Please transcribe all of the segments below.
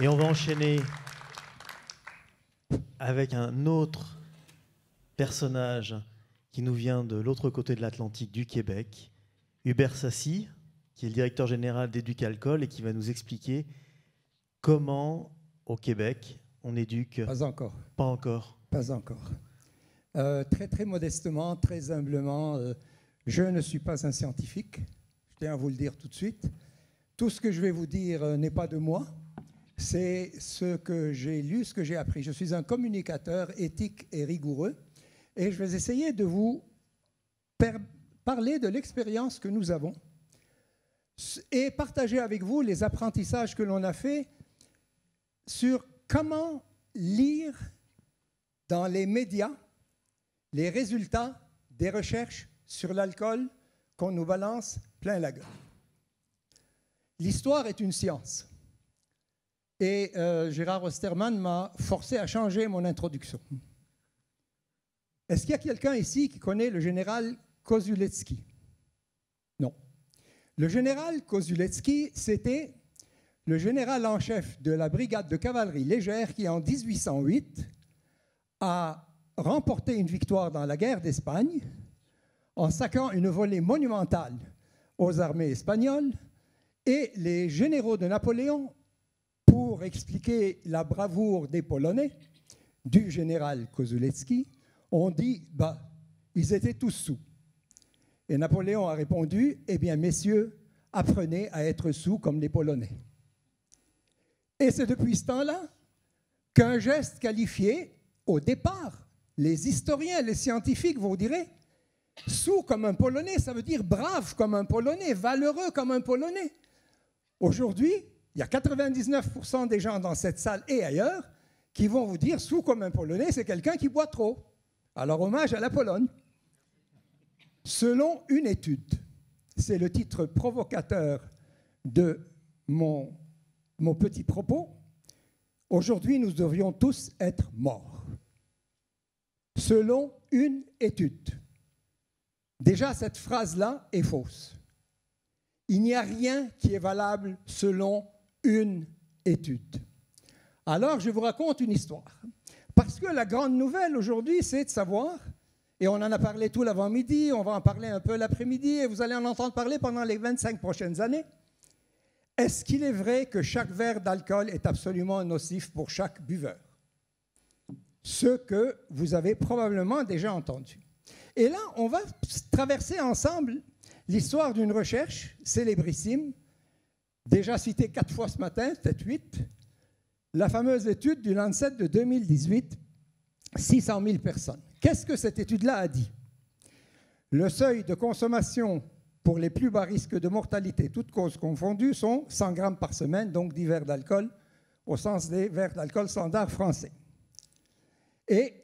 Et on va enchaîner avec un autre personnage qui nous vient de l'autre côté de l'Atlantique du Québec, Hubert Sassi, qui est le directeur général d'Éducalcool et qui va nous expliquer comment, au Québec, on éduque. Pas encore. Pas encore. Pas encore. Euh, très, très modestement, très humblement, euh, je ne suis pas un scientifique. Je tiens à vous le dire tout de suite. Tout ce que je vais vous dire euh, n'est pas de moi. C'est ce que j'ai lu, ce que j'ai appris. Je suis un communicateur éthique et rigoureux. Et je vais essayer de vous parler de l'expérience que nous avons et partager avec vous les apprentissages que l'on a faits sur comment lire dans les médias les résultats des recherches sur l'alcool qu'on nous balance plein la gueule. L'histoire est une science. Et euh, Gérard Osterman m'a forcé à changer mon introduction. Est-ce qu'il y a quelqu'un ici qui connaît le général Kozuletsky? Non. Le général Kozuletsky, c'était le général en chef de la brigade de cavalerie légère qui, en 1808, a remporté une victoire dans la guerre d'Espagne en saquant une volée monumentale aux armées espagnoles et les généraux de Napoléon, pour expliquer la bravoure des Polonais, du général Kozuletsky, ont dit bah, ils étaient tous sous. Et Napoléon a répondu Eh bien, messieurs, apprenez à être sous comme les Polonais. Et c'est depuis ce temps-là qu'un geste qualifié, au départ, les historiens, les scientifiques vous diraient sous comme un Polonais, ça veut dire brave comme un Polonais, valeureux comme un Polonais. Aujourd'hui, il y a 99% des gens dans cette salle et ailleurs qui vont vous dire sous comme un Polonais, c'est quelqu'un qui boit trop. Alors hommage à la Pologne. Selon une étude, c'est le titre provocateur de mon, petit propos, aujourd'hui nous devrions tous être morts. Selon une étude. Déjà, cette phrase-là est fausse. Il n'y a rien qui est valable selon une étude. Alors, je vous raconte une histoire. Parce que la grande nouvelle aujourd'hui, c'est de savoir, et on en a parlé tout l'avant-midi, on va en parler un peu l'après-midi, et vous allez en entendre parler pendant les 25 prochaines années. Est-ce qu'il est vrai que chaque verre d'alcool est absolument nocif pour chaque buveur? Ce que vous avez probablement déjà entendu. Et là, on va traverser ensemble l'histoire d'une recherche célébrissime, déjà citée quatre fois ce matin, peut-être huit, la fameuse étude du Lancet de 2018, 600 000 personnes. Qu'est-ce que cette étude-là a dit? Le seuil de consommation pour les plus bas risques de mortalité, toutes causes confondues, sont 100 grammes par semaine, donc 10 verres d'alcool, au sens des verres d'alcool standard français. Et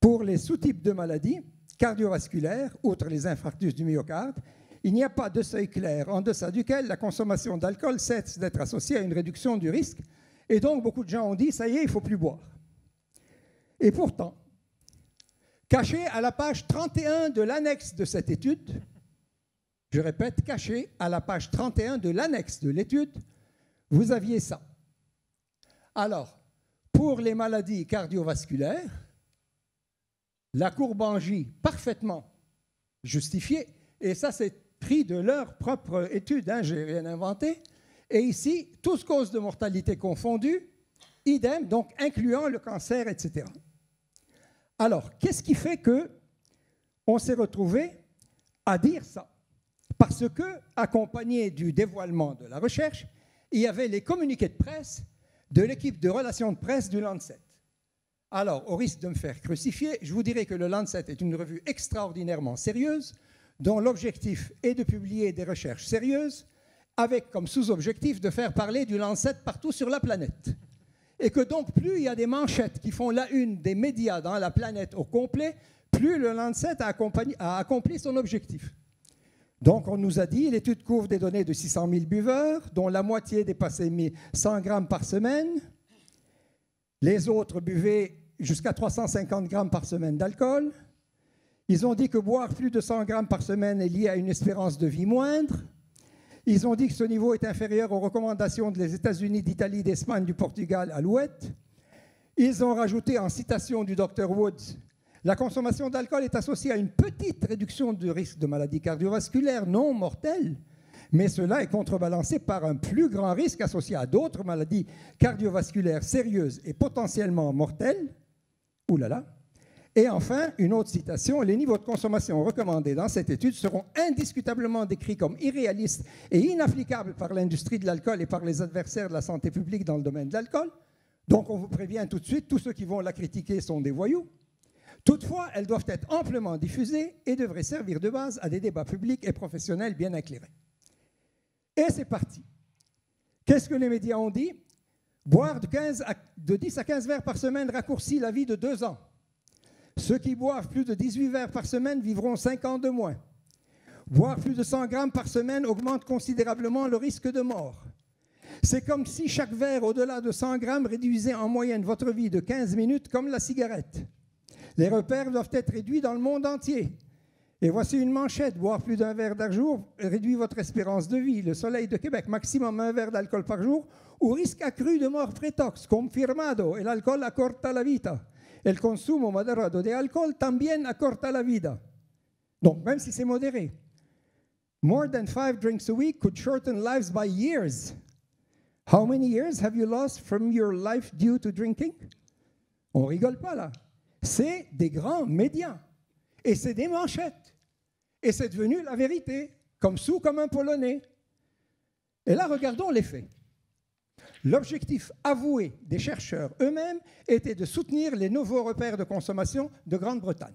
pour les sous-types de maladies cardiovasculaires, outre les infarctus du myocarde, il n'y a pas de seuil clair en deçà duquel la consommation d'alcool cesse d'être associée à une réduction du risque et donc, beaucoup de gens ont dit, ça y est, il ne faut plus boire. Et pourtant, caché à la page 31 de l'annexe de cette étude, je répète, caché à la page 31 de l'annexe de l'étude, vous aviez ça. Alors, pour les maladies cardiovasculaires, la courbe en parfaitement justifiée, et ça c'est pris de leur propre étude, hein, j'ai rien inventé, et ici, tous causes de mortalité confondues, idem, donc incluant le cancer, etc. Alors, qu'est-ce qui fait que on s'est retrouvé à dire ça? Parce que, accompagné du dévoilement de la recherche, il y avait les communiqués de presse de l'équipe de relations de presse du Lancet. Alors, au risque de me faire crucifier, je vous dirais que le Lancet est une revue extraordinairement sérieuse, dont l'objectif est de publier des recherches sérieuses avec comme sous-objectif de faire parler du Lancet partout sur la planète. Et que donc, plus il y a des manchettes qui font la une des médias dans la planète au complet, plus le Lancet a, accompli son objectif. Donc, on nous a dit, l'étude couvre des données de 600 000 buveurs, dont la moitié dépassait 100 grammes par semaine. Les autres buvaient jusqu'à 350 grammes par semaine d'alcool. Ils ont dit que boire plus de 100 grammes par semaine est lié à une espérance de vie moindre. Ils ont dit que ce niveau est inférieur aux recommandations des États-Unis, d'Italie, d'Espagne, du Portugal à l'Ouest. Ils ont rajouté en citation du Dr Woods, la consommation d'alcool est associée à une petite réduction du risque de maladies cardiovasculaires non mortelles, mais cela est contrebalancé par un plus grand risque associé à d'autres maladies cardiovasculaires sérieuses et potentiellement mortelles. Ouh là. Et enfin, une autre citation, les niveaux de consommation recommandés dans cette étude seront indiscutablement décrits comme irréalistes et inapplicables par l'industrie de l'alcool et par les adversaires de la santé publique dans le domaine de l'alcool. Donc on vous prévient tout de suite, tous ceux qui vont la critiquer sont des voyous. Toutefois, elles doivent être amplement diffusées et devraient servir de base à des débats publics et professionnels bien éclairés. Et c'est parti. Qu'est-ce que les médias ont dit? Boire de, 15 de 10 à 15 verres par semaine raccourcit la vie de deux ans. Ceux qui boivent plus de 18 verres par semaine vivront 5 ans de moins. Boire plus de 100 grammes par semaine augmente considérablement le risque de mort. C'est comme si chaque verre au-delà de 100 grammes réduisait en moyenne votre vie de 15 minutes comme la cigarette. Les repères doivent être réduits dans le monde entier. Et voici une manchette. Boire plus d'un verre par jour réduit votre espérance de vie. Le Soleil de Québec, maximum un verre d'alcool par jour ou risque accru de mort prétox, confirmado. Et l'alcool accorta la vita. El consumo moderado de alcool también acorta la vida. Donc, même si c'est modéré. More than five drinks a week could shorten lives by years. How many years have you lost from your life due to drinking? On rigole pas là. C'est des grands médias. Et c'est des manchettes. Et c'est devenu la vérité, comme sous comme un Polonais. Et là, regardons les faits. L'objectif avoué des chercheurs eux-mêmes était de soutenir les nouveaux repères de consommation de Grande-Bretagne.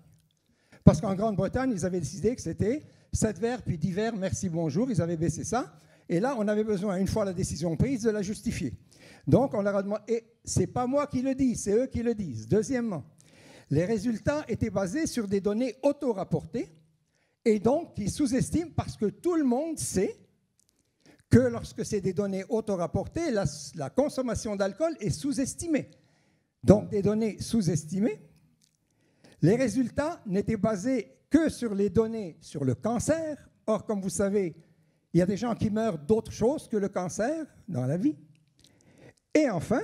Parce qu'en Grande-Bretagne, ils avaient décidé que c'était 7 verres, puis 10 verres, merci, bonjour, ils avaient baissé ça. Et là, on avait besoin, une fois la décision prise, de la justifier. Donc, on leur a demandé, et c'est pas moi qui le dis, c'est eux qui le disent. Deuxièmement, les résultats étaient basés sur des données auto-rapportées et donc qui sous-estiment parce que tout le monde sait que lorsque c'est des données auto-rapportées, la, consommation d'alcool est sous-estimée. Donc des données sous-estimées. Les résultats n'étaient basés que sur les données sur le cancer. Or, comme vous savez, il y a des gens qui meurent d'autres choses que le cancer dans la vie. Et enfin,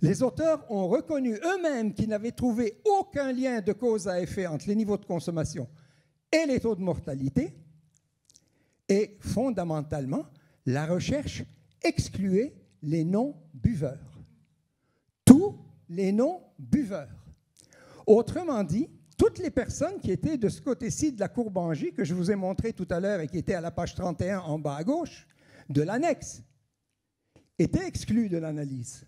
les auteurs ont reconnu eux-mêmes qu'ils n'avaient trouvé aucun lien de cause à effet entre les niveaux de consommation et les taux de mortalité. Et fondamentalement, la recherche excluait les non-buveurs. Tous les non-buveurs. Autrement dit, toutes les personnes qui étaient de ce côté-ci de la courbe Angie, que je vous ai montré tout à l'heure et qui étaient à la page 31 en bas à gauche, de l'annexe, étaient exclues de l'analyse.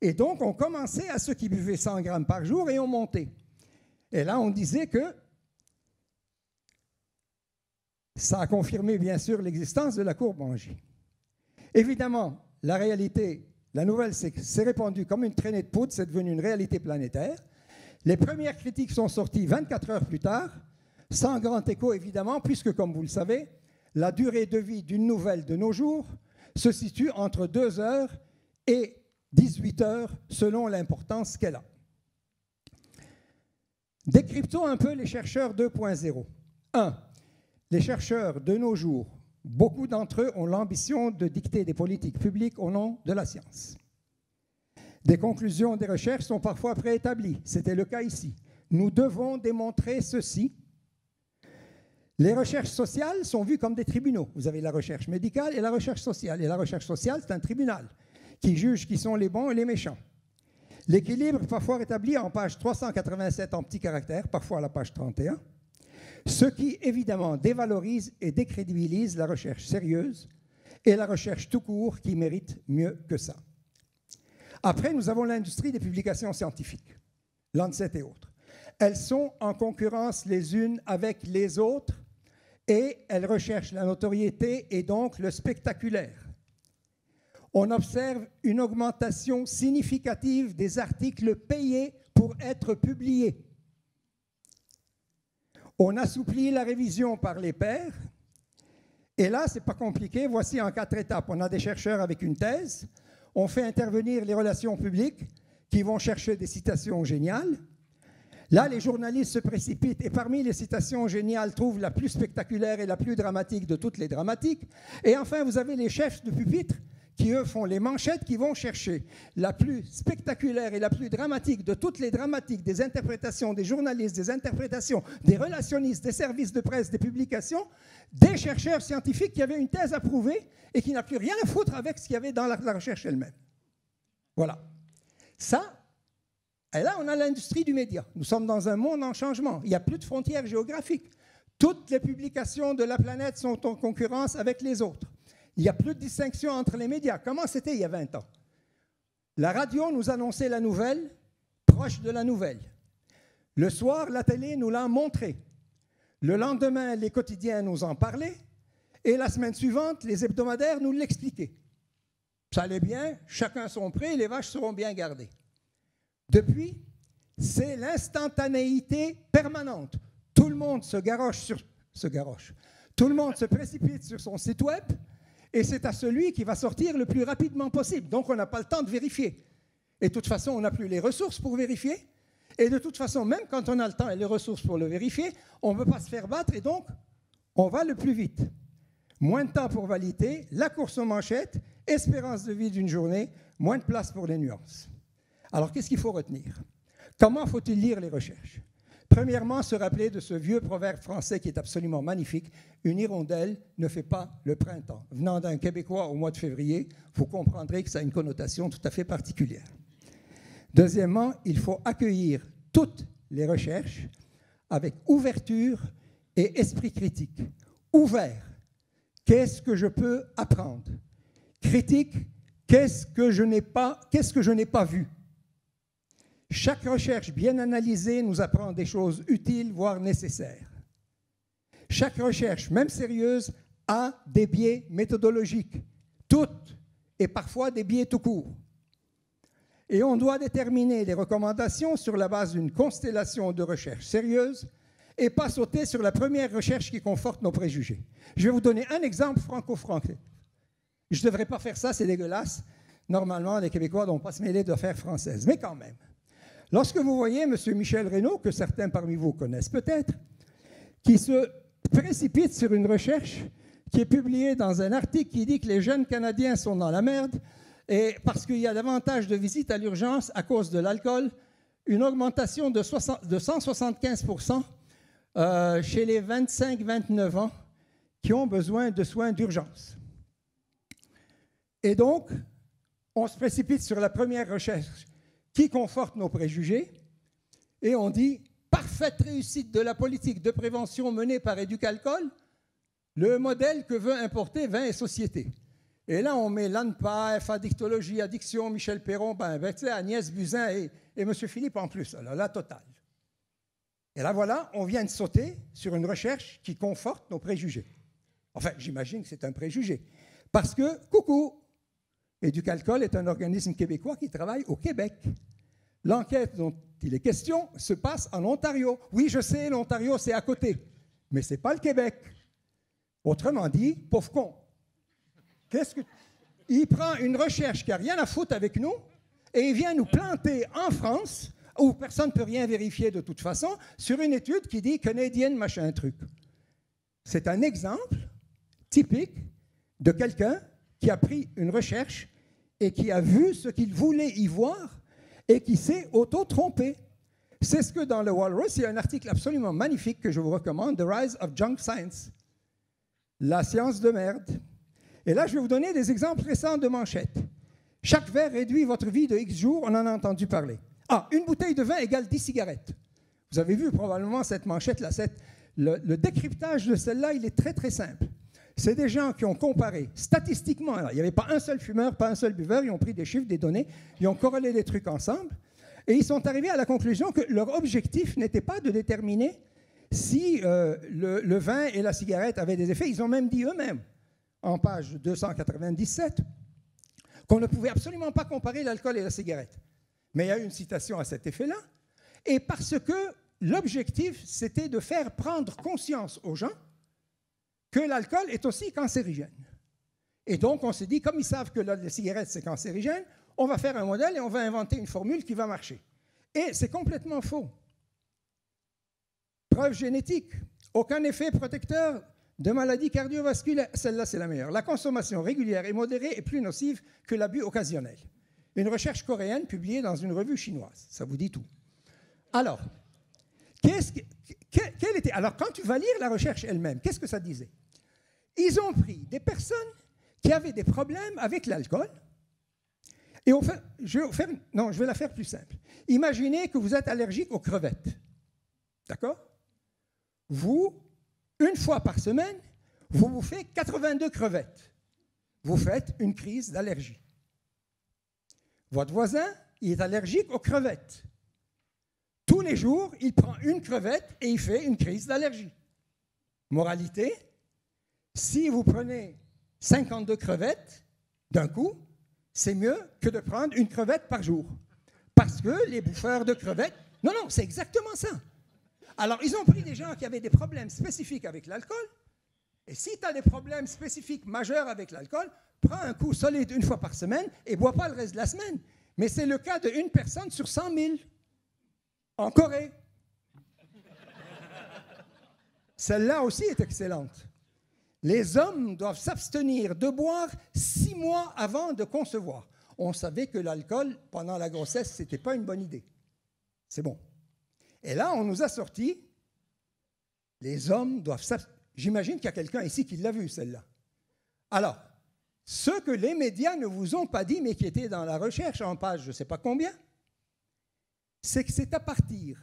Et donc, on commençait à ceux qui buvaient 100 grammes par jour et on montait. Et là, on disait que ça a confirmé, bien sûr, l'existence de la courbe Angie. Évidemment, la réalité, la nouvelle s'est répandue comme une traînée de poudre, c'est devenu une réalité planétaire. Les premières critiques sont sorties 24 heures plus tard, sans grand écho évidemment, puisque, comme vous le savez, la durée de vie d'une nouvelle de nos jours se situe entre 2 heures et 18 heures selon l'importance qu'elle a. Décryptons un peu les chercheurs 2.0. 1. Les chercheurs de nos jours, beaucoup d'entre eux ont l'ambition de dicter des politiques publiques au nom de la science. Des conclusions des recherches sont parfois préétablies. C'était le cas ici. Nous devons démontrer ceci. Les recherches sociales sont vues comme des tribunaux. Vous avez la recherche médicale et la recherche sociale. Et la recherche sociale, c'est un tribunal qui juge qui sont les bons et les méchants. L'équilibre parfois rétabli en page 387 en petits caractères, parfois à la page 31, ce qui évidemment dévalorise et décrédibilise la recherche sérieuse et la recherche tout court qui mérite mieux que ça. Après, nous avons l'industrie des publications scientifiques, Lancet et autres. Elles sont en concurrence les unes avec les autres et elles recherchent la notoriété et donc le spectaculaire on observe une augmentation significative des articles payés pour être publiés. On assouplit la révision par les pairs. Et là, ce n'est pas compliqué. Voici en quatre étapes. On a des chercheurs avec une thèse. On fait intervenir les relations publiques qui vont chercher des citations géniales. Là, les journalistes se précipitent et parmi les citations géniales trouvent la plus spectaculaire et la plus dramatique de toutes les dramatiques. Et enfin, vous avez les chefs de pupitre qui, eux, font les manchettes, qui vont chercher la plus spectaculaire et la plus dramatique de toutes les dramatiques, des interprétations des journalistes, des interprétations des relationnistes, des services de presse, des publications, des chercheurs scientifiques qui avaient une thèse à prouver et qui n'a plus rien à foutre avec ce qu'il y avait dans la, recherche elle-même. Voilà. Ça, et là, on a l'industrie du média. Nous sommes dans un monde en changement. Il n'y a plus de frontières géographiques. Toutes les publications de la planète sont en concurrence avec les autres. Il n'y a plus de distinction entre les médias. Comment c'était il y a 20 ans? La radio nous annonçait la nouvelle, proche de la nouvelle. Le soir, la télé nous l'a montré. Le lendemain, les quotidiens nous en parlaient. Et la semaine suivante, les hebdomadaires nous l'expliquaient. Ça allait bien, chacun son prix, les vaches seront bien gardées. Depuis, c'est l'instantanéité permanente. Tout le monde se garoche sur se garoche. Tout le monde se précipite sur son site web et c'est à celui qui va sortir le plus rapidement possible. Donc on n'a pas le temps de vérifier. Et de toute façon, on n'a plus les ressources pour vérifier. Et de toute façon, même quand on a le temps et les ressources pour le vérifier, on ne veut pas se faire battre et donc on va le plus vite. Moins de temps pour valider, la course aux manchettes, espérance de vie d'une journée, moins de place pour les nuances. Alors qu'est-ce qu'il faut retenir? Comment faut-il lire les recherches? Premièrement, se rappeler de ce vieux proverbe français qui est absolument magnifique. Une hirondelle ne fait pas le printemps. Venant d'un Québécois au mois de février, vous comprendrez que ça a une connotation tout à fait particulière. Deuxièmement, il faut accueillir toutes les recherches avec ouverture et esprit critique. Ouvert, qu'est-ce que je peux apprendre? Critique, qu'est-ce que je n'ai pas, qu'est-ce que je n'ai pas vu? Chaque recherche bien analysée nous apprend des choses utiles, voire nécessaires. Chaque recherche, même sérieuse, a des biais méthodologiques, toutes, et parfois des biais tout court. Et on doit déterminer les recommandations sur la base d'une constellation de recherches sérieuses et pas sauter sur la première recherche qui conforte nos préjugés. Je vais vous donner un exemple franco-français. Je ne devrais pas faire ça, c'est dégueulasse. Normalement, les Québécois doivent pas se mêler d'affaires françaises, mais quand même. Lorsque vous voyez M. Michel Reynaud, que certains parmi vous connaissent peut-être, qui se précipite sur une recherche qui est publiée dans un article qui dit que les jeunes Canadiens sont dans la merde, et parce qu'il y a davantage de visites à l'urgence à cause de l'alcool, une augmentation de, 175% euh, chez les 25-29 ans qui ont besoin de soins d'urgence. Et donc, on se précipite sur la première recherche qui conforte nos préjugés, et on dit parfaite réussite de la politique de prévention menée par Éducalcool, le modèle que veut importer Vin et Société. Et là, on met l'ANPAF, Addictologie, Addiction, Michel Perron, ben, ben Agnès Buzyn et, M. Philippe en plus. La totale. Et là, voilà, on vient de sauter sur une recherche qui conforte nos préjugés. Enfin, j'imagine que c'est un préjugé. Parce que, coucou, Éducalcool est un organisme québécois qui travaille au Québec. L'enquête dont il est question se passe en Ontario. Oui, je sais, l'Ontario, c'est à côté, mais ce n'est pas le Québec. Autrement dit, pauvre con. Il prend une recherche qui n'a rien à foutre avec nous et il vient nous planter en France, où personne ne peut rien vérifier de toute façon, sur une étude qui dit canadienne machin truc. C'est un exemple typique de quelqu'un qui a pris une recherche et qui a vu ce qu'il voulait y voir et qui s'est auto-trompé. C'est ce que dans le Walrus, il y a un article absolument magnifique que je vous recommande, The Rise of Junk Science, la science de merde. Et là, je vais vous donner des exemples récents de manchettes. Chaque verre réduit votre vie de X jours, on en a entendu parler. Ah, une bouteille de vin égale 10 cigarettes. Vous avez vu probablement cette manchette-là. Le, le décryptage de celle-là, il est très très simple. C'est des gens qui ont comparé statistiquement, il n'y avait pas un seul fumeur, pas un seul buveur, ils ont pris des chiffres, des données, ils ont corrélé des trucs ensemble, et ils sont arrivés à la conclusion que leur objectif n'était pas de déterminer si euh, le, vin et la cigarette avaient des effets. Ils ont même dit eux-mêmes, en page 297, qu'on ne pouvait absolument pas comparer l'alcool et la cigarette. Mais il y a eu une citation à cet effet-là. Et parce que l'objectif, c'était de faire prendre conscience aux gens que l'alcool est aussi cancérigène. Et donc, on s'est dit, comme ils savent que la cigarette, c'est cancérigène, on va faire un modèle et on va inventer une formule qui va marcher. Et c'est complètement faux. Preuve génétique. Aucun effet protecteur de maladies cardiovasculaires. Celle-là, c'est la meilleure. La consommation régulière et modérée est plus nocive que l'abus occasionnel. Une recherche coréenne publiée dans une revue chinoise. Ça vous dit tout. Alors, qu'est-ce que, était, alors quand tu vas lire la recherche elle-même, qu'est-ce que ça disait? Ils ont pris des personnes qui avaient des problèmes avec l'alcool. Et je vais je vais la faire plus simple. Imaginez que vous êtes allergique aux crevettes. D'accord? Vous, une fois par semaine, vous vous faites 82 crevettes. Vous faites une crise d'allergie. Votre voisin, il est allergique aux crevettes. Tous les jours, il prend une crevette et il fait une crise d'allergie. Moralité, si vous prenez 52 crevettes d'un coup, c'est mieux que de prendre une crevette par jour. Parce que les bouffeurs de crevettes... Non, non, c'est exactement ça. Alors, ils ont pris des gens qui avaient des problèmes spécifiques avec l'alcool. Et si tu as des problèmes spécifiques majeurs avec l'alcool, prends un coup solide une fois par semaine et bois pas le reste de la semaine. Mais c'est le cas d'une personne sur 100 000 en Corée. Celle-là aussi est excellente. Les hommes doivent s'abstenir de boire six mois avant de concevoir. On savait que l'alcool pendant la grossesse, ce n'était pas une bonne idée. C'est bon. Et là, on nous a sorti, les hommes doivent s'abstenir. J'imagine qu'il y a quelqu'un ici qui l'a vu, celle-là. Alors, ce que les médias ne vous ont pas dit, mais qui était dans la recherche en page je ne sais pas combien, c'est que c'est à partir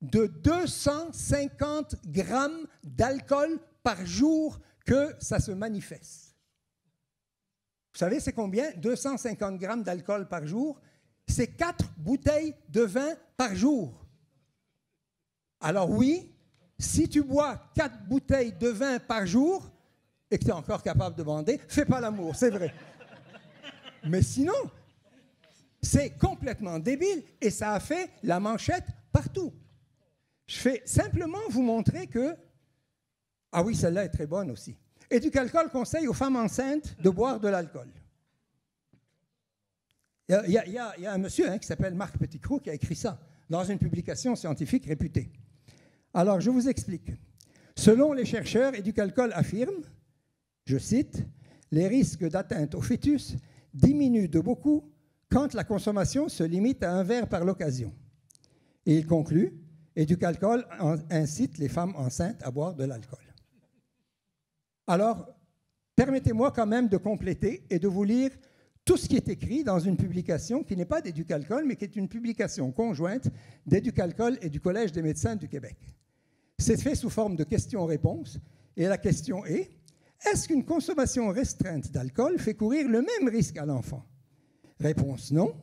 de 250 grammes d'alcool par jour que ça se manifeste. Vous savez, c'est combien? 250 grammes d'alcool par jour. C'est 4 bouteilles de vin par jour. Alors oui, si tu bois 4 bouteilles de vin par jour et que tu es encore capable de bander, fais pas l'amour, c'est vrai. Mais sinon, c'est complètement débile et ça a fait la manchette partout. Je fais simplement vous montrer que. Ah oui, celle-là est très bonne aussi. Éducalcool conseille aux femmes enceintes de boire de l'alcool. Il y, a un monsieur hein, qui s'appelle Marc Petitcroux qui a écrit ça dans une publication scientifique réputée. Alors, je vous explique. Selon les chercheurs, Éducalcool affirme, je cite, les risques d'atteinte au fœtus diminuent de beaucoup quand la consommation se limite à un verre par l'occasion. Et il conclut, et du calcul incite les femmes enceintes à boire de l'alcool. Alors, permettez-moi quand même de compléter et de vous lire tout ce qui est écrit dans une publication qui n'est pas d'Éducalcool, mais qui est une publication conjointe d'Éducalcool et du Collège des médecins du Québec. C'est fait sous forme de questions-réponses, et la question est, est-ce qu'une consommation restreinte d'alcool fait courir le même risque à l'enfant? Réponse non.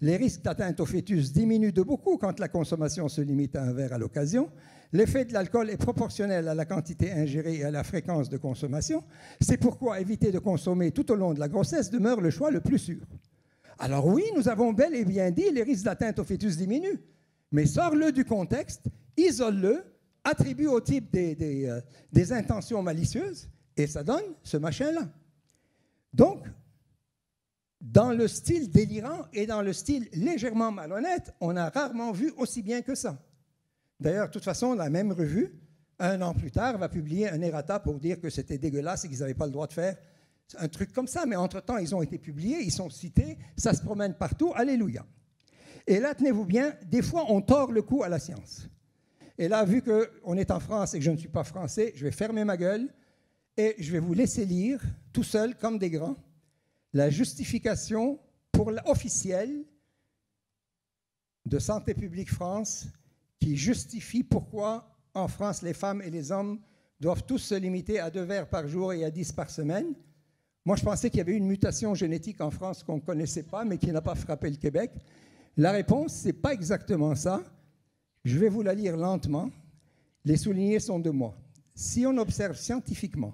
Les risques d'atteinte au fœtus diminuent de beaucoup quand la consommation se limite à un verre à l'occasion. L'effet de l'alcool est proportionnel à la quantité ingérée et à la fréquence de consommation. C'est pourquoi éviter de consommer tout au long de la grossesse demeure le choix le plus sûr. Alors oui, nous avons bel et bien dit les risques d'atteinte au fœtus diminuent, mais sors-le du contexte, isole-le, attribue au type des, des, euh, des intentions malicieuses, et ça donne ce machin-là. Donc, dans le style délirant et dans le style légèrement malhonnête, on a rarement vu aussi bien que ça. D'ailleurs, de toute façon, la même revue, un an plus tard, va publier un errata pour dire que c'était dégueulasse et qu'ils n'avaient pas le droit de faire un truc comme ça. Mais entre-temps, ils ont été publiés, ils sont cités, ça se promène partout, alléluia. Et là, tenez-vous bien, des fois, on tord le cou à la science. Et là, vu qu'on est en France et que je ne suis pas français, je vais fermer ma gueule et je vais vous laisser lire, tout seul, comme des grands, la justification pour officielle de Santé publique France qui justifie pourquoi en France les femmes et les hommes doivent tous se limiter à deux verres par jour et à dix par semaine. Moi, je pensais qu'il y avait une mutation génétique en France qu'on ne connaissait pas, mais qui n'a pas frappé le Québec. La réponse, ce n'est pas exactement ça. Je vais vous la lire lentement. Les soulignés sont de moi. Si on observe scientifiquement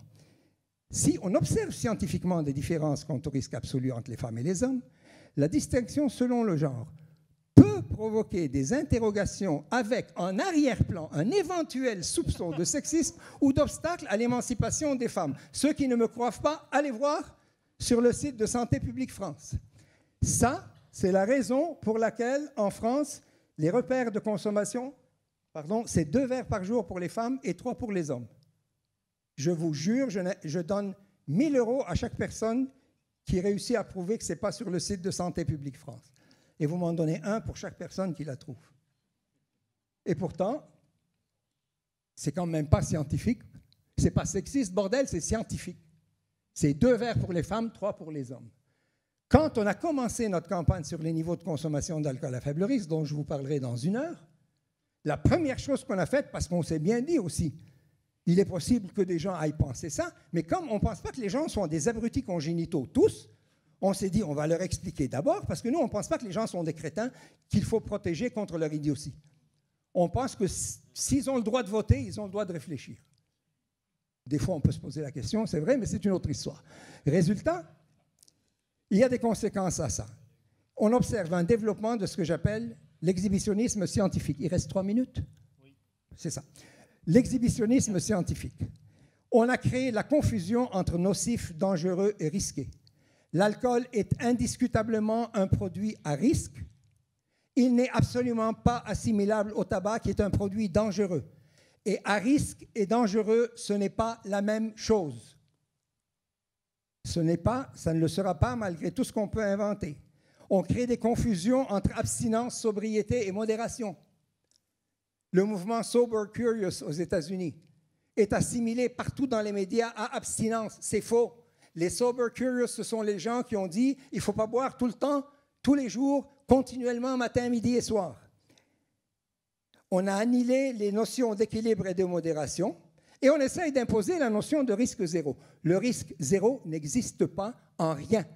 si on observe scientifiquement des différences quant au risque absolu entre les femmes et les hommes, la distinction selon le genre provoquer des interrogations avec en arrière-plan un éventuel soupçon de sexisme ou d'obstacle à l'émancipation des femmes. Ceux qui ne me croient pas, allez voir sur le site de Santé publique France. Ça, c'est la raison pour laquelle en France, les repères de consommation pardon, c'est deux verres par jour pour les femmes et trois pour les hommes. Je vous jure, je, je donne 1000 euros à chaque personne qui réussit à prouver que ce n'est pas sur le site de Santé publique France. Et vous m'en donnez un pour chaque personne qui la trouve. Et pourtant, c'est quand même pas scientifique. C'est pas sexiste, bordel, c'est scientifique. C'est deux verres pour les femmes, trois pour les hommes. Quand on a commencé notre campagne sur les niveaux de consommation d'alcool à faible risque, dont je vous parlerai dans une heure, la première chose qu'on a faite, parce qu'on s'est bien dit aussi, il est possible que des gens aillent penser ça, mais comme on ne pense pas que les gens sont des abrutis congénitaux tous, on s'est dit on va leur expliquer d'abord, parce que nous, on ne pense pas que les gens sont des crétins qu'il faut protéger contre leur idiotie. On pense que s'ils ont le droit de voter, ils ont le droit de réfléchir. Des fois, on peut se poser la question, c'est vrai, mais c'est une autre histoire. Résultat, il y a des conséquences à ça. On observe un développement de ce que j'appelle l'exhibitionnisme scientifique. Il reste trois minutes? Oui. C'est ça l'exhibitionnisme scientifique. On a créé la confusion entre nocif, dangereux et risqué. L'alcool est indiscutablement un produit à risque. Il n'est absolument pas assimilable au tabac qui est un produit dangereux. Et à risque et dangereux, ce n'est pas la même chose. Ce n'est pas, ça ne le sera pas malgré tout ce qu'on peut inventer. On crée des confusions entre abstinence, sobriété et modération. Le mouvement Sober Curious aux États-Unis est assimilé partout dans les médias à abstinence. C'est faux. Les Sober Curious, ce sont les gens qui ont dit il ne faut pas boire tout le temps, tous les jours, continuellement, matin, midi et soir. On a annihilé les notions d'équilibre et de modération et on essaye d'imposer la notion de risque zéro. Le risque zéro n'existe pas en rien,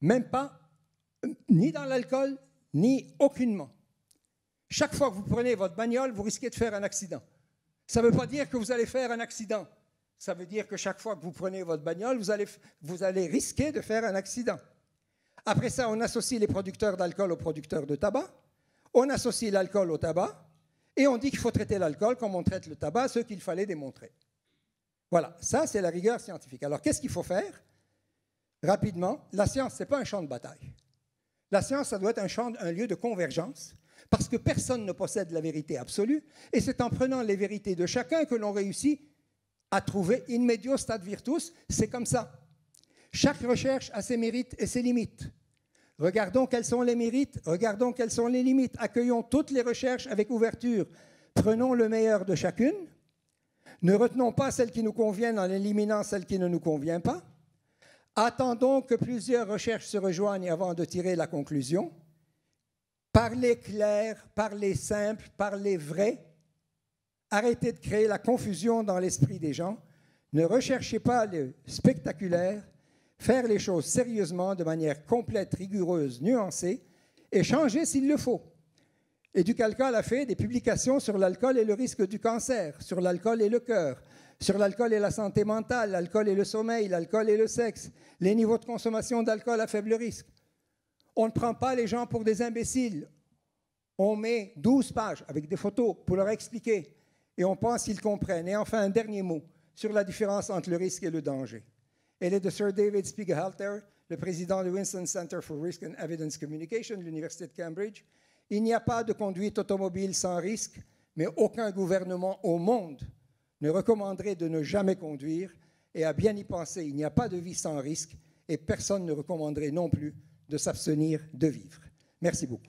même pas ni dans l'alcool, ni aucunement. Chaque fois que vous prenez votre bagnole, vous risquez de faire un accident. Ça ne veut pas dire que vous allez faire un accident. Ça veut dire que chaque fois que vous prenez votre bagnole, vous allez, vous allez risquer de faire un accident. Après ça, on associe les producteurs d'alcool aux producteurs de tabac. On associe l'alcool au tabac. Et on dit qu'il faut traiter l'alcool comme on traite le tabac, ce qu'il fallait démontrer. Voilà, ça c'est la rigueur scientifique. Alors qu'est-ce qu'il faut faire? Rapidement, la science, ce n'est pas un champ de bataille. La science, ça doit être un, champ, un lieu de convergence parce que personne ne possède la vérité absolue, et c'est en prenant les vérités de chacun que l'on réussit à trouver in medio stat virtus, c'est comme ça. Chaque recherche a ses mérites et ses limites. Regardons quels sont les mérites, regardons quelles sont les limites, accueillons toutes les recherches avec ouverture, prenons le meilleur de chacune, ne retenons pas celles qui nous conviennent en éliminant celles qui ne nous conviennent pas, attendons que plusieurs recherches se rejoignent avant de tirer la conclusion, Parlez clair, parlez simple, parlez vrai. Arrêtez de créer la confusion dans l'esprit des gens. Ne recherchez pas le spectaculaire. Faire les choses sérieusement, de manière complète, rigoureuse, nuancée, et changer s'il le faut. Éducalcool a fait des publications sur l'alcool et le risque du cancer, sur l'alcool et le cœur, sur l'alcool et la santé mentale, l'alcool et le sommeil, l'alcool et le sexe, les niveaux de consommation d'alcool à faible risque. On ne prend pas les gens pour des imbéciles. On met 12 pages avec des photos pour leur expliquer et on pense qu'ils comprennent. Et enfin, un dernier mot sur la différence entre le risque et le danger. Elle est de Sir David Spiegelhalter, le président du Winston Center for Risk and Evidence Communication de l'Université de Cambridge. Il n'y a pas de conduite automobile sans risque, mais aucun gouvernement au monde ne recommanderait de ne jamais conduire. Et à bien y penser, il n'y a pas de vie sans risque et personne ne recommanderait non plus de s'abstenir de vivre. Merci beaucoup.